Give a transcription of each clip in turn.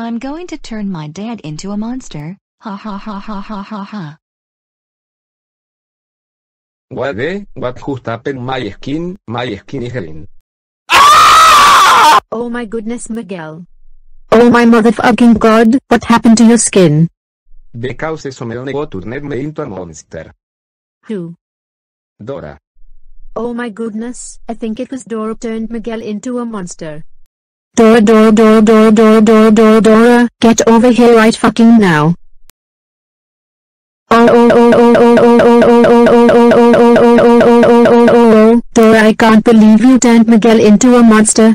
I'm going to turn my dad into a monster. Ha ha ha ha ha ha ha. What the? What just happened my skin? My skin is green. Oh my goodness Miguel. Oh my motherfucking god, what happened to your skin? Because someone go turned me into a monster. Who? Dora. Oh my goodness, I think it was Dora turned Miguel into a monster. Dora Dora Dora Dora Dora Dora Dora Dora, get over here right fucking now. Oh oh oh oh oh oh oh oh oh oh oh oh oh oh oh oh oh oh oh Dora I can't believe you turned Miguel into a monster.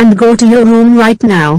and go to your room right now